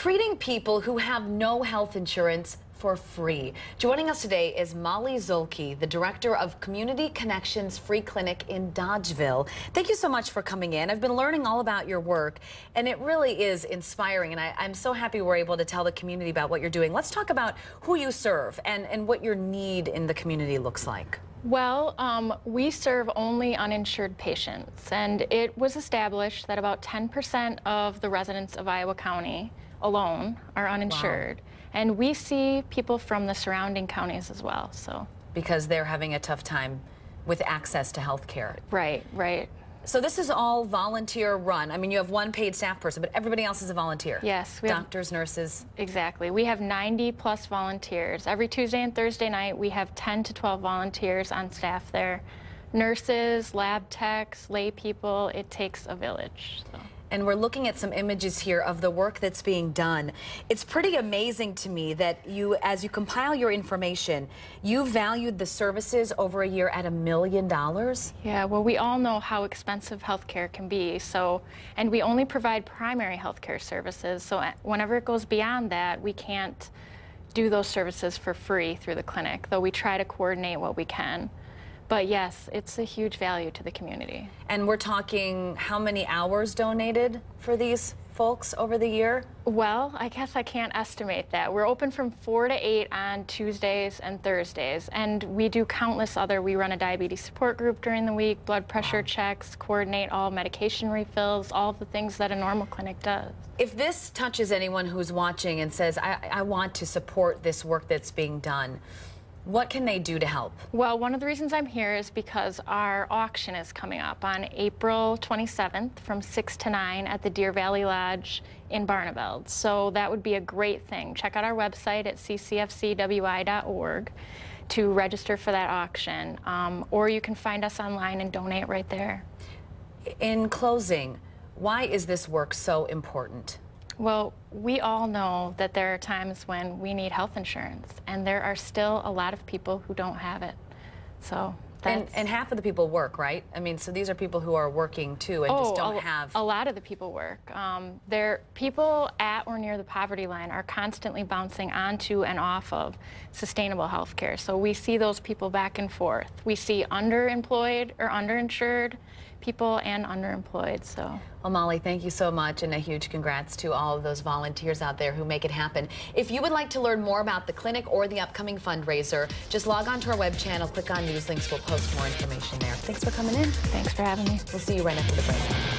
treating people who have no health insurance for free. Joining us today is Molly Zolke, the director of Community Connections Free Clinic in Dodgeville. Thank you so much for coming in. I've been learning all about your work, and it really is inspiring, and I, am so happy we're able to tell the community about what you're doing. Let's talk about who you serve and, and what your need in the community looks like. Well, um, we serve only uninsured patients, and it was established that about 10% of the residents of Iowa County alone are uninsured. Wow. And we see people from the surrounding counties as well. So because they're having a tough time with access to health care. Right, right. So this is all volunteer run. I mean, you have one paid staff person, but everybody else is a volunteer. Yes. Doctors, have, nurses. Exactly. We have 90 plus volunteers. Every Tuesday and Thursday night, we have 10 to 12 volunteers on staff there. Nurses, lab techs, lay people, it takes a village. So and we're looking at some images here of the work that's being done. It's pretty amazing to me that you, as you compile your information, you valued the services over a year at a million dollars? Yeah, well, we all know how expensive healthcare can be. So, and we only provide primary healthcare services. So uh, whenever it goes beyond that, we can't do those services for free through the clinic, though we try to coordinate what we can. But yes, it's a huge value to the community. And we're talking how many hours donated for these folks over the year? Well, I guess I can't estimate that. We're open from 4 to 8 on Tuesdays and Thursdays, and we do countless other. We run a diabetes support group during the week, blood pressure wow. checks, coordinate all medication refills, all the things that a normal clinic does. If this touches anyone who's watching and says, I, I want to support this work that's being done, what can they do to help? Well, one of the reasons I'm here is because our auction is coming up on April 27th from 6 to 9 at the Deer Valley Lodge in Barneveld. So that would be a great thing. Check out our website at ccfcwi.org to register for that auction, um, or you can find us online and donate right there. In closing, why is this work so important? Well, we all know that there are times when we need health insurance, and there are still a lot of people who don't have it. So and, and, half of the people work, right? I mean, so these are people who are working too and oh, just don't a, have. A lot of the people work. Um, they're people at or near the poverty line are constantly bouncing onto and off of sustainable health care. So we see those people back and forth. We see underemployed or underinsured people and underemployed. So. Well, Molly, thank you so much, and a huge congrats to all of those volunteers out there who make it happen. If you would like to learn more about the clinic or the upcoming fundraiser, just log on to our web channel, click on news links. We'll post more information there. Thanks for coming in. Thanks for having me. We'll see you right after the break.